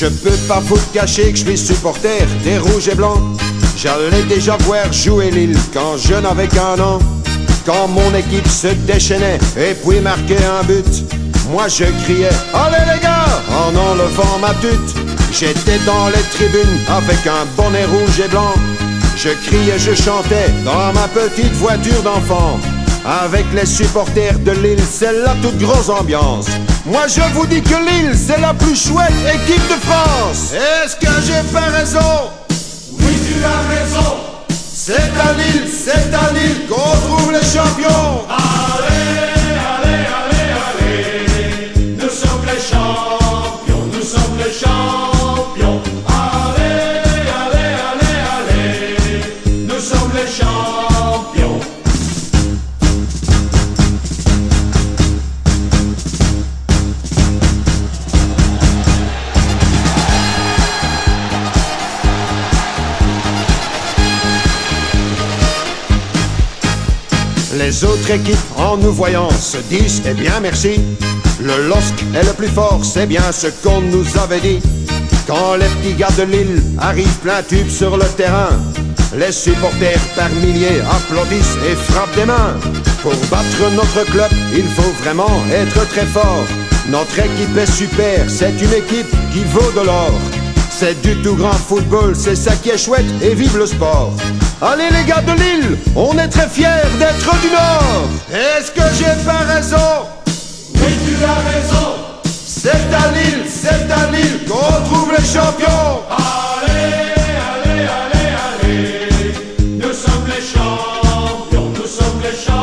Je peux pas vous cacher que je suis supporter des rouges et blancs. J'allais déjà voir jouer Lille quand je n'avais qu'un an. Quand mon équipe se déchaînait et puis marquait un but, moi je criais Allez les gars en enlevant ma tute. J'étais dans les tribunes avec un bonnet rouge et blanc. Je criais, je chantais dans ma petite voiture d'enfant. Avec les supporters de Lille, c'est la toute grosse ambiance. Moi je vous dis que Lille, c'est la plus chouette équipe de France. Est-ce que j'ai pas raison? Oui, tu as raison. C'est à Lille, c'est à Lille Les autres équipes, en nous voyant, se disent Eh bien, merci. Le LOSC est le plus fort, c'est bien ce qu'on nous avait dit. Quand les petits gars de Lille arrivent plein tube sur le terrain, les supporters par milliers applaudissent et frappent des mains. Pour battre notre club, il faut vraiment être très fort. Notre équipe est super, c'est une équipe qui vaut de l'or. C'est du tout grand football, c'est ça qui est chouette et vive le sport. Allez les gars de Lille, on est très fiers d'être du Nord. Est-ce que j'ai pas raison? Oui, tu as raison. C'est à Lille, c'est à Lille qu'on trouve les champions. Allez, allez, allez, allez. Nous sommes les champions, nous sommes les champions.